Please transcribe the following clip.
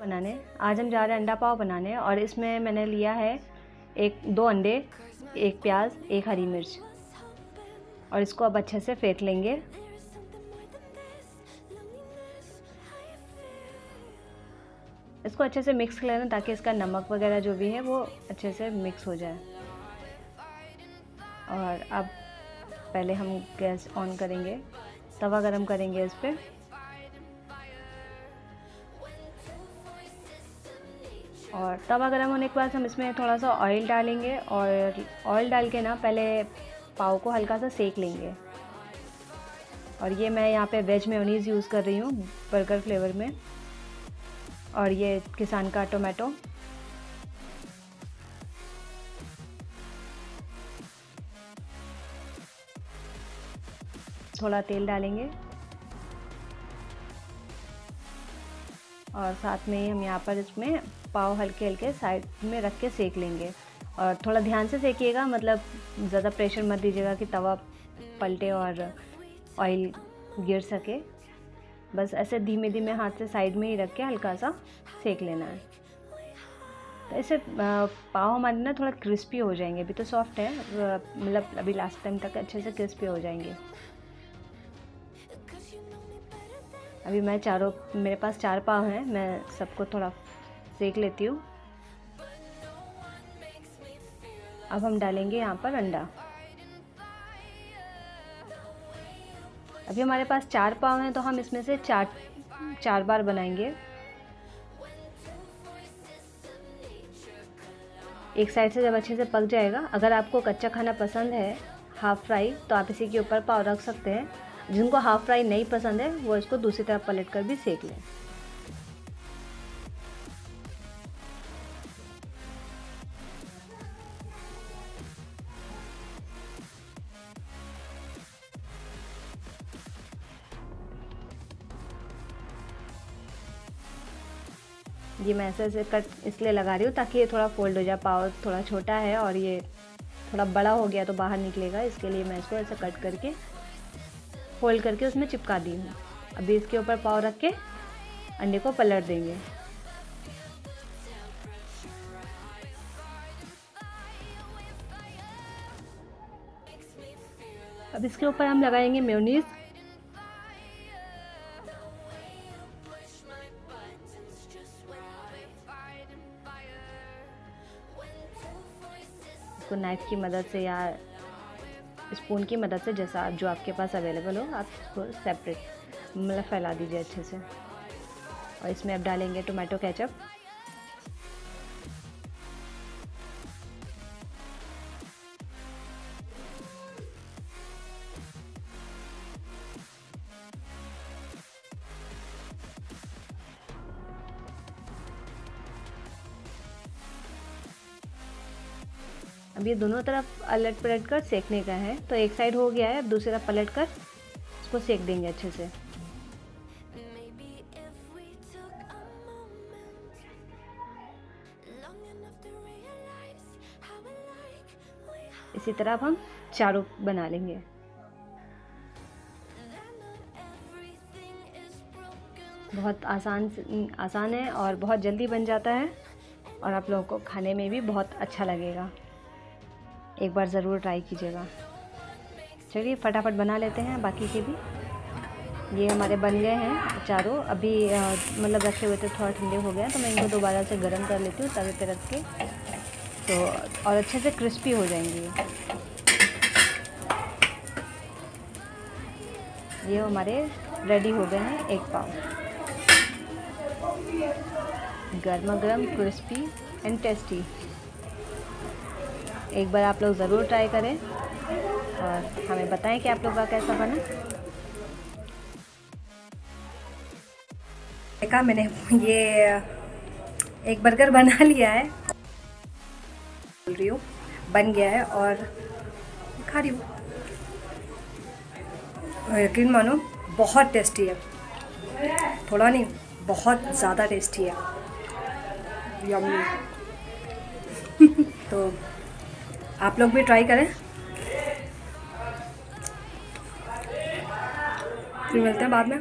बनाने। आज हम जा रहे हैं अंडा पाव बनाने और इसमें मैंने लिया है एक, दो अंडे, एक प्याज, एक हरी मिर्च। और इसको अब अच्छे से फेंट लेंगे। इसको अच्छे से मिक्स कर लेना ताकि इसका नमक वगैरह जो भी है वो अच्छे से मिक्स हो जाए। और अब पहले हम गैस ऑन करेंगे। तवा गरम करेंगे इस पर और तवा गर्म होने के बाद हम इसमें थोड़ा सा ऑयल डालेंगे और ऑयल डाल के ना पहले पाव को हल्का सा सेक लेंगे। और ये मैं यहाँ पे वेज मेयोनीज़ यूज़ कर रही हूँ बर्गर फ्लेवर में। और ये किसान का टोमेटो थोड़ा तेल डालेंगे। और साथ में हम यहाँ पर इसमें पाव हल्के हल्के साइड में रख के सेक लेंगे। और थोड़ा ध्यान से सेकिएगा मतलब ज़्यादा प्रेशर मत दीजिएगा कि तवा पलटे और ऑयल गिर सके। बस ऐसे धीमे धीमे हाथ से साइड में ही रख के हल्का सा सेक लेना है। तो ऐसे पाव हमारे ना थोड़ा क्रिस्पी हो जाएँगे। अभी तो सॉफ्ट है मतलब अभी लास्ट टाइम तक अच्छे से क्रिस्पी हो जाएँगे। अभी मैं चारों, मेरे पास चार पाव हैं, मैं सबको थोड़ा सेक लेती हूँ। अब हम डालेंगे यहाँ पर अंडा। अभी हमारे पास चार पाव हैं तो हम इसमें से चार चार बार बनाएँगे। एक साइड से जब अच्छे से पक जाएगा, अगर आपको कच्चा खाना पसंद है हाफ़ फ्राई तो आप इसी के ऊपर पाव रख सकते हैं। जिनको हाफ़ फ्राई नहीं पसंद है, वो इसको दूसरी तरफ़ पलट कर भी सेक लें। ये मैं ऐसे ऐसे कट इसलिए लगा रही हूँ ताकि ये थोड़ा फोल्ड हो जाए। पाव थोड़ा छोटा है और ये थोड़ा बड़ा हो गया तो बाहर निकलेगा। इसके लिए मैं इसको ऐसे कट करके फोल्ड करके उसमें चिपका दी हूँ। अभी इसके ऊपर पाव रख के अंडे को पलट देंगे। अब इसके ऊपर हम लगाएँगे मेयोनीज़। इसको नाइफ़ की मदद से या स्पून की मदद से जैसा जो आपके पास अवेलेबल हो, आप उसको सेपरेट मतलब फैला दीजिए अच्छे से। और इसमें अब डालेंगे टोमेटो केचप अब ये दोनों तरफ़ अलट पलट कर सेकने का है। तो एक साइड हो गया है अब दूसरी तरफ़ पलट कर इसको सेक देंगे अच्छे से। इसी तरह अब हम चारों बना लेंगे। बहुत आसान आसान है और बहुत जल्दी बन जाता है और आप लोगों को खाने में भी बहुत अच्छा लगेगा। एक बार ज़रूर ट्राई कीजिएगा। चलिए, फटाफट बना लेते हैं बाकी के भी। ये हमारे बन गए हैं चारों। अभी मतलब रखे हुए थे, थोड़ा ठंडे हो गए तो मैं इनको दोबारा से गर्म कर लेती हूँ तवे पे रख के। तो और अच्छे से क्रिस्पी हो जाएँगे। ये हमारे रेडी हो गए हैं एक पाव। गर्मा गर्म क्रिस्पी एंड टेस्टी एक बार आप लोग ज़रूर ट्राई करें और हमें बताएँ कि आप लोग का कैसा बना। देखा, मैंने ये, एक बर्गर बना लिया है। बोल रही हूँ, बन गया है और खा रही हूँ। यकीन मानो, बहुत टेस्टी है। थोड़ा नहीं, बहुत ज़्यादा टेस्टी है। तो आप लोग भी ट्राई करें। फिर मिलते हैं बाद में।